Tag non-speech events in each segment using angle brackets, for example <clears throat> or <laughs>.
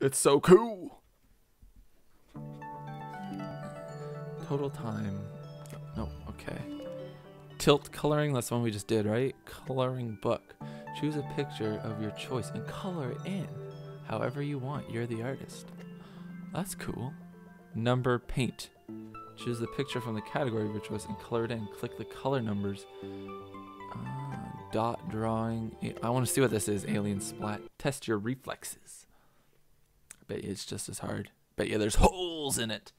It's so cool. Total time. No, okay. Tilt coloring, that's the one we just did, right? Coloring book. Choose a picture of your choice and color it in however you want. You're the artist. That's cool. Number paint. Choose the picture from the category of your choice and color it in. Click the color numbers. Uh, dot drawing. I want to see what this is. Alien splat. Test your reflexes. Bet you it's just as hard. Bet you there's holes in it.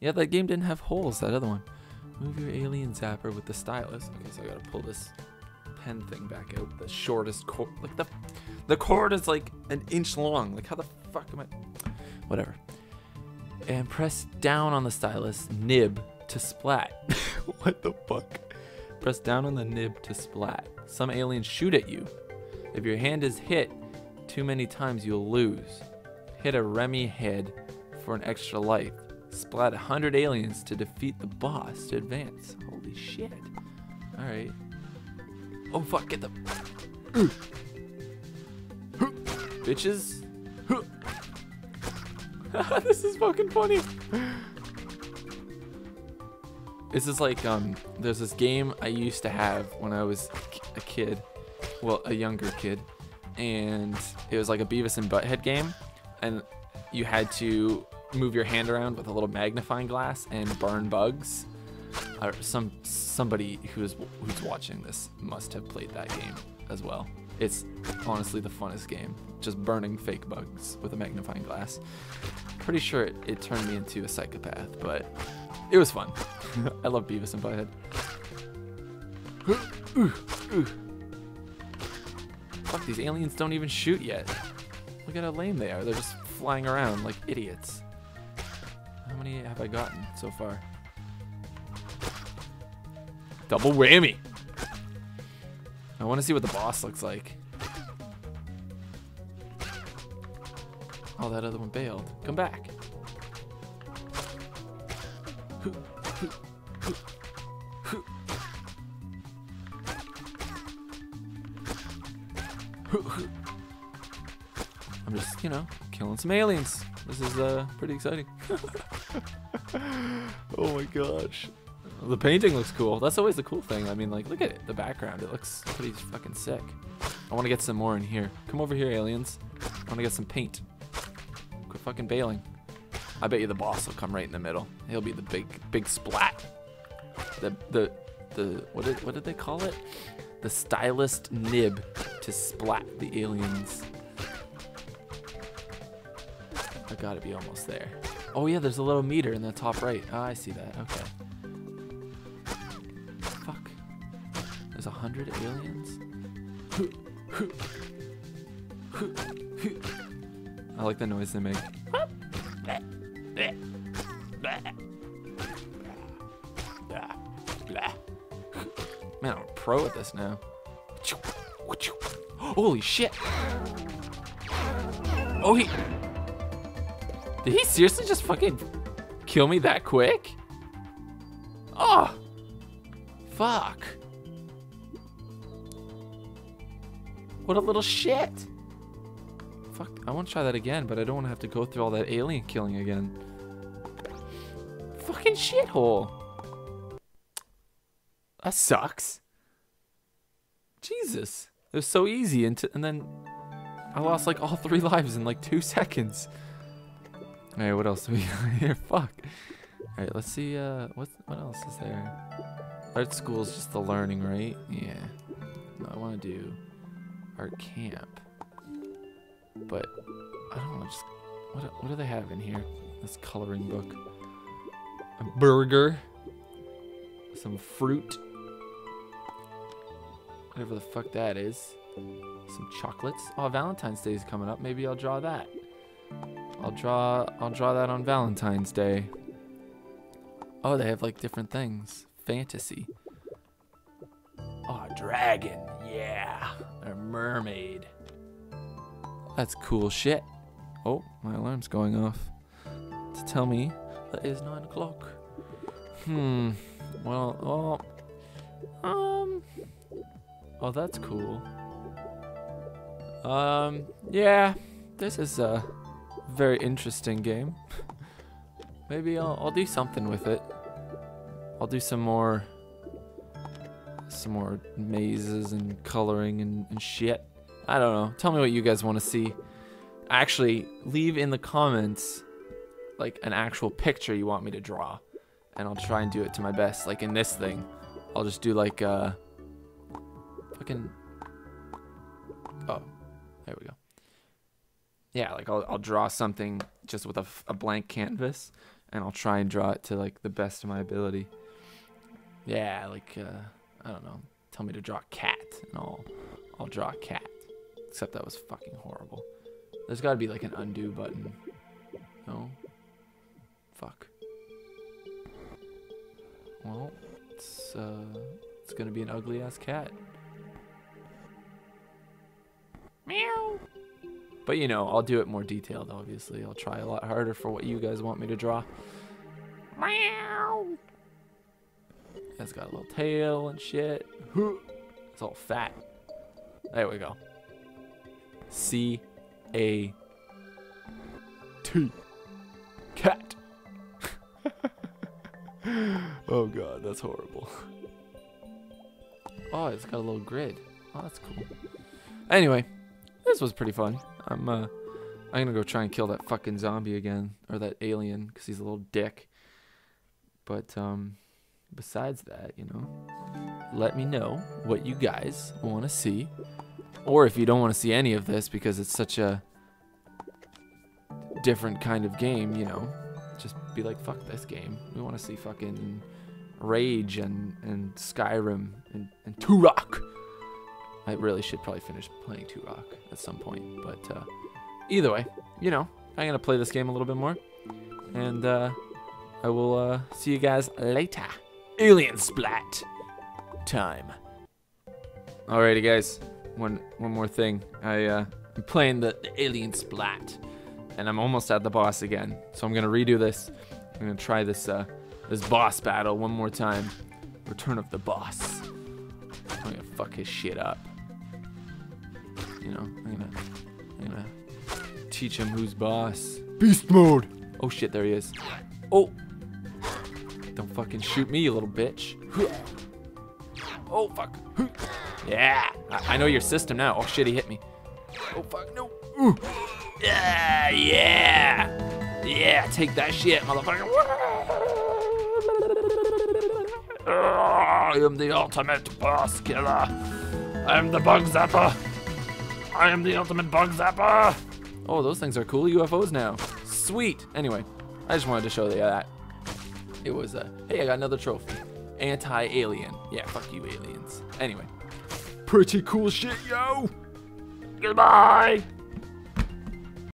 Yeah, that game didn't have holes. That other one. Move your alien zapper with the stylus. Okay, so I gotta pull this pen thing back out. The shortest cord. Like the, the cord is like an inch long. Like how the fuck am I? Whatever. And press down on the stylus nib to splat. <laughs> what the fuck? Press down on the nib to splat. Some aliens shoot at you. If your hand is hit too many times, you'll lose. Hit a Remy head for an extra life. Splat 100 aliens to defeat the boss to advance. Holy shit. Alright. Oh fuck, get the. <clears throat> Bitches. <laughs> this is fucking funny. This is like, um, there's this game I used to have when I was a kid. Well, a younger kid. And it was like a Beavis and Butthead game. And you had to move your hand around with a little magnifying glass and burn bugs. Uh, some somebody who's who's watching this must have played that game as well. It's honestly the funnest game. Just burning fake bugs with a magnifying glass. Pretty sure it, it turned me into a psychopath, but it was fun. <laughs> I love Beavis and Butthead. <gasps> Fuck, these aliens don't even shoot yet. Look at how lame they are. They're just flying around like idiots. How many have I gotten so far? Double whammy. I want to see what the boss looks like. Oh, that other one bailed. Come back. You know, killing some aliens. This is uh, pretty exciting. <laughs> oh my gosh. The painting looks cool. That's always the cool thing. I mean, like, look at it. The background. It looks pretty fucking sick. I want to get some more in here. Come over here, aliens. I want to get some paint. Quit fucking bailing. I bet you the boss will come right in the middle. He'll be the big, big splat. The, the, the, what did, what did they call it? The stylus nib to splat the aliens. I gotta be almost there. Oh yeah, there's a little meter in the top right. Oh, I see that. Okay. Fuck. There's a hundred aliens. I like the noise they make. Man, I'm a pro at this now. Holy shit! Oh, he. Did he seriously just fucking kill me that quick? Oh! Fuck. What a little shit. Fuck, I want to try that again, but I don't want to have to go through all that alien killing again. Fucking shithole. That sucks. Jesus. It was so easy, and, and then I lost like all three lives in like two <laughs> seconds. Alright, what else do we <laughs> got here? Fuck. Alright, let's see, uh, what, what else is there? Art school is just the learning, right? Yeah. No, I want to do art camp. But, I don't know, just, what, what do they have in here? This coloring book. A burger. Some fruit. Whatever the fuck that is. Some chocolates. Oh, Valentine's Day is coming up. Maybe I'll draw that. I'll draw I'll draw that on Valentine's Day. Oh, they have like different things. Fantasy. Oh, a dragon. Yeah. A mermaid. That's cool shit. Oh, my alarm's going off. To tell me that it is nine o'clock. Hmm. Well, oh. Um. Oh, that's cool. Um. Yeah. This is uh very interesting game. Maybe I'll, I'll do something with it. I'll do some more some more mazes and coloring and, and shit. I don't know. Tell me what you guys want to see. Actually, leave in the comments like an actual picture you want me to draw. And I'll try and do it to my best. Like in this thing. I'll just do like uh fucking Yeah, like I'll, I'll draw something just with a blank canvas and I'll try and draw it to like the best of my ability. Yeah, like uh I don't know. Tell me to draw a cat and I'll I'll draw a cat. Except that was fucking horrible. There's got to be like an undo button. No. Fuck. Well, it's uh it's to be an ugly ass cat. Meow. But you know, I'll do it more detailed obviously. I'll try a lot harder for what you guys want me to draw. Meow. It's got a little tail and shit. It's all fat. There we go. C A T. Cat. <laughs> oh god, that's horrible. <laughs> Oh, it's got a little grid. Oh, that's cool. Anyway, this was pretty fun. I'm uh I'm gonna go try and kill that fucking zombie again or that alien because he's a little dick. But um besides that, you know, let me know what you guys want to see. Or if you don't want to see any of this because it's such a different kind of game, you know, just be like, fuck this game. We want to see fucking Rage and, and Skyrim and, and Turok. I really should probably finish playing Turok at some point. But uh, either way, you know, I'm to play this game a little bit more. And uh, I will uh, see you guys later. Alien Splat time. Alrighty, guys. One one more thing. I uh, I'm playing the, the Alien Splat, and I'm almost at the boss again. So I'm gonna redo this. I'm gonna try this uh, this boss battle one more time. Return of the boss. I'm gonna fuck his shit up. You know, I'm gonna I'm gonna teach him who's boss. Beast mode. Oh shit, there he is. Oh. Don't fucking shoot me, you little bitch. <gasps> Oh, fuck. <gasps> Yeah. I, I know your system now. Oh, shit, he hit me. Oh, fuck, no. Ooh. Yeah, yeah. Yeah, take that shit, motherfucker. <laughs> I am the ultimate boss killer. I am the bug zapper. I am the ultimate bug zapper. Oh, those things are cool UFOs now. Sweet. Anyway, I just wanted to show you that. It was a, hey, I got another trophy. Anti-alien. Yeah, fuck you aliens. Anyway, pretty cool shit, yo. Goodbye.